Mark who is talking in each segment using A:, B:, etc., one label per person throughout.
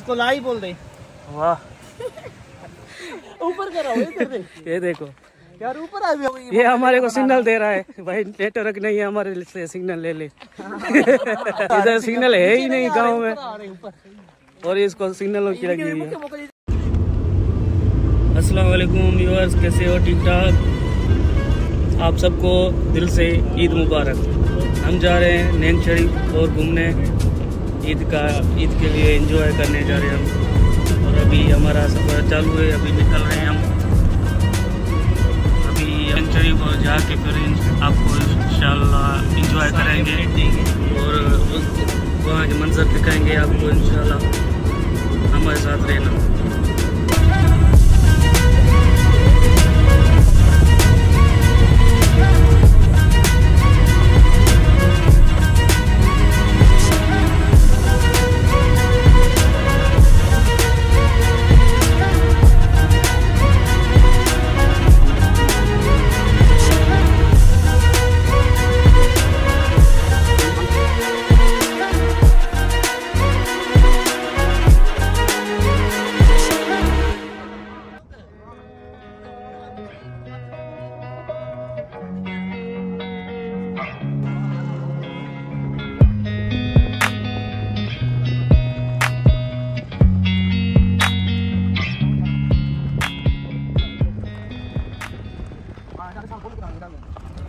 A: इसको लाई बोल दे।
B: वाह।
A: ऊपर करो इधर देख
B: ये देखो।
A: यार ऊपर आ गया
B: ये। हमारे को सिग्नल दे रहा है। भाई नेटवर्क नहीं है हमारे लिए सिग्नल ले ले। इधर सिग्नल है ही नहीं गाँव में। और इसको सिग्नलों की लगी हुई है। अस्सलाम वालेकुम व्यूअर्स कैसे हो? ठीक ठाक? आप सबको दिल से ईद मुबारक। हम जा रहे हैं नैन शरीफ और घूमने। ईद का ईद के लिए एंजॉय करने जा रहे हैं हम। और अभी हमारा सफ़र चालू है अभी निकल रहे हैं हम। अभी सेंचुरी पर जाके फिर आपको इंशाल्लाह एंजॉय करेंगे और वहाँ के मंजर दिखाएँगे आपको इंशाल्लाह। हमारे साथ रहना।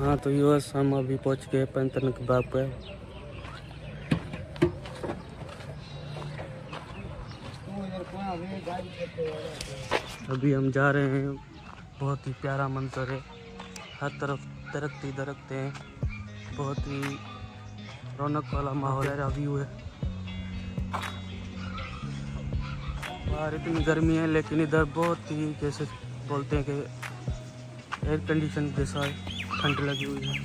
B: हाँ तो यूएस हम अभी पहुँच गए पैंतन के बाग पे अभी हम जा रहे हैं, बहुत ही प्यारा मंजर है। हर तरफ़ दरख्त ही दरख्त हैं। बहुत ही रौनक वाला माहौल है व्यू है बाहर इतनी गर्मी है, लेकिन इधर बहुत ही जैसे बोलते हैं कि एयर कंडीशन जैसा ठंड लगी हुई है।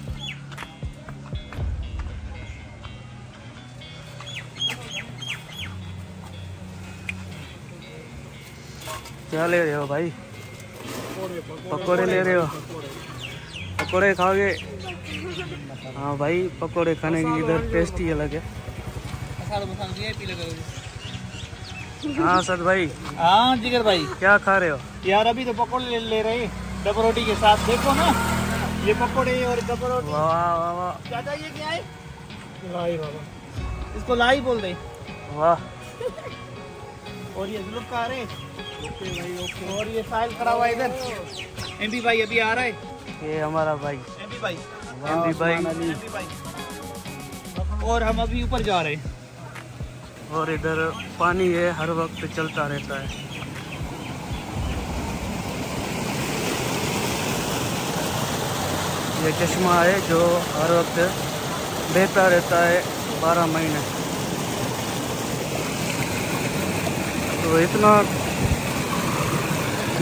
B: क्या ले रहे हो भाई? पकोड़े ले रहे हो? पकोड़े खाओगे? हाँ भाई पकोड़े खाने की इधर टेस्ट ही अलग है। हाँ सर भाई।
A: हाँ जिगर भाई।
B: क्या खा रहे हो?
A: यार अभी तो पकौड़े ले, ले रहे हैं। डबल रोटी के साथ देखो ना। ये पकौड़े और
B: वाह वाह वाह
A: चाचा ये क्या है? लाई बाबा। इसको लाई बोल दे।
B: वाह।
A: और ये जुल्फकार है। ओके भाई ओके। और ये साहिल खड़ा हुआ इधर। एमपी भाई अभी आ रहा है?
B: ये हमारा भाई।
A: एमपी भाई।
B: एमपी भाई।
A: एमपी भाई। और हम अभी ऊपर जा रहे हैं।
B: और इधर पानी है हर वक्त चलता रहता है। ये चश्मा है जो हर वक्त बहता रहता है बारह महीने। तो इतना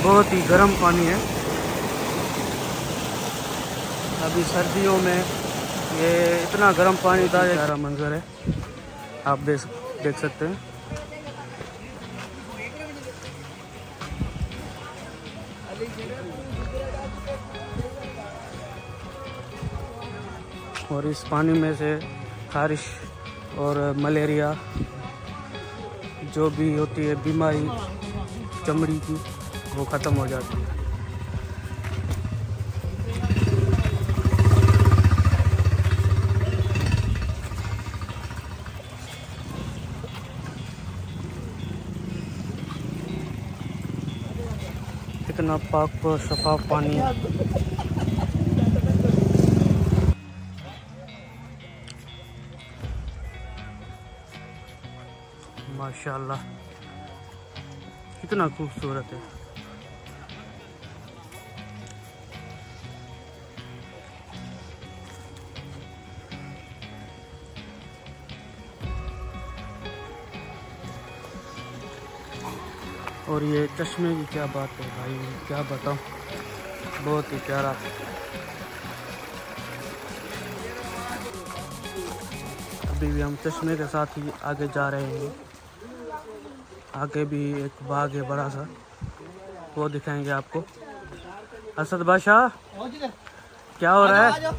B: बहुत ही गर्म पानी है। अभी सर्दियों में ये इतना गर्म पानी था सारा मंजर है। आप देख देख सकते हैं। और इस पानी में से खारिश और मलेरिया, जो भी होती है बीमारी, चमड़ी की, वो ख़त्म हो जाती है। कितना पाक शफाफ पानी। माशाल्लाह। कितना खूबसूरत है। और ये चश्मे की क्या बात है भाई, क्या बताऊँ। बहुत ही प्यारा। अभी भी हम चश्मे के साथ ही आगे जा रहे हैं। आगे भी एक बाग है बड़ा सा वो दिखाएँगे आपको। असद बादशाह क्या हो रहा है?
A: जाओ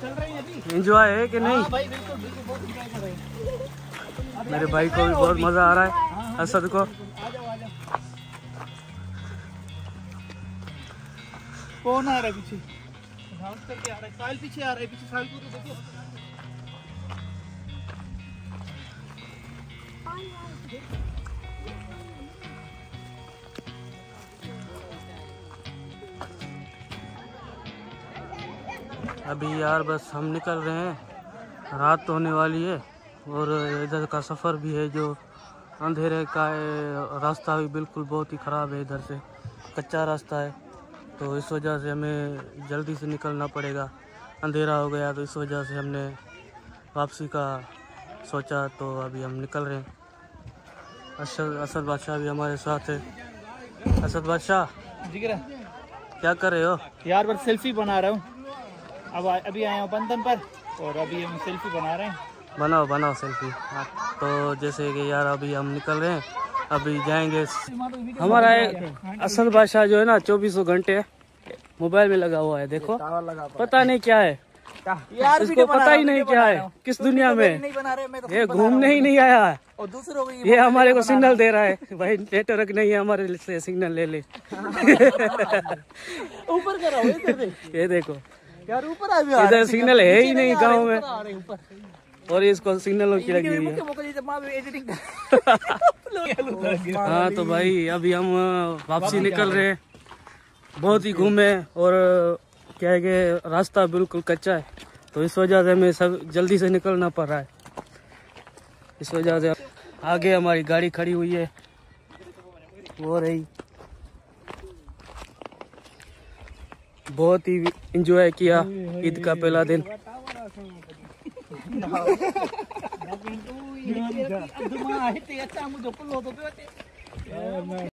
A: चल रही है
B: एंजॉय है कि नहीं?
A: हाँ भाई बिल्कुल बिल्कुल बहुत इंजॉय कर रहे हैं।
B: मेरे भाई को भी बहुत मज़ा आ रहा है
A: हाँ
B: असद को।
A: जाओ आ जाओ। कौन आ रहा है पीछे? डांस करके आ रहा है साहिल पीछे आ रहा है पीछे साहिल को तो देखो।
B: अभी यार बस हम निकल रहे हैं। रात तो होने वाली है और इधर का सफ़र भी है जो अंधेरे का है रास्ता भी बिल्कुल बहुत ही ख़राब है इधर से। कच्चा रास्ता है। तो इस वजह से हमें जल्दी से निकलना पड़ेगा। अंधेरा हो गया तो इस वजह से हमने वापसी का सोचा तो अभी हम निकल रहे हैं। असद असद बादशाह भी हमारे साथ है। असद बादशाह क्या कर रहे हो?
A: यार बस सेल्फी बना रहा हूँ। अब अभी आया हूँ बंधन पर और अभी हम सेल्फी बना रहे हैं।
B: बनाओ बनाओ सेल्फी। तो जैसे कि यार अभी हम निकल रहे हैं अभी जाएँगे। हमारा एक असल बादशाह जो है ना चौबीसों घंटे मोबाइल में लगा हुआ है देखो। पता नहीं क्या है।
A: यार
B: इसको पता ही नहीं क्या है किस दुनिया में?
A: नहीं बना रहे मैं तो
B: ये घूमने ही नहीं आया है।
A: और दूसरों को
B: ये हमारे को सिग्नल दे रहा है। भाई नेटवर्क नहीं है हमारे से सिग्नल ले ले।
A: ऊपर करो
B: ये देखो।
A: यार ऊपर
B: इधर सिग्नल है ही नहीं गाँव में। और इसको सिग्नलों की लगी हुई है हाँ तो भाई अभी हम वापसी निकल रहे हैं। बहुत ही घूमे और क्या है कि रास्ता बिल्कुल कच्चा है। तो इस वजह से हमें सब जल्दी से निकलना पड़ रहा है। इस वजह से आगे हमारी गाड़ी खड़ी हुई है। वो रही। बहुत ही इंजॉय किया ईद का पहला दिन।